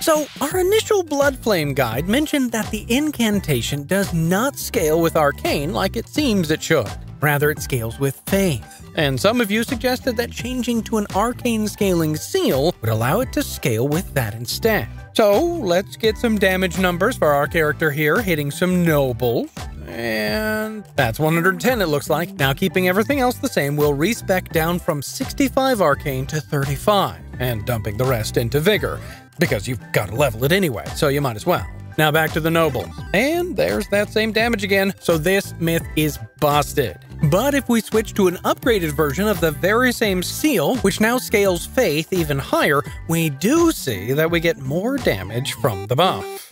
So, our initial Bloodflame guide mentioned that the incantation does not scale with Arcane like it seems it should. Rather, it scales with Faith. And some of you suggested that changing to an Arcane scaling seal would allow it to scale with that instead. So, let's get some damage numbers for our character here, hitting some nobles. And that's 110 it looks like. Now keeping everything else the same, we'll respec down from 65 arcane to 35, and dumping the rest into vigor, because you've got to level it anyway, so you might as well. Now back to the nobles. And there's that same damage again, so this myth is busted. But if we switch to an upgraded version of the very same seal, which now scales faith even higher, we do see that we get more damage from the buff.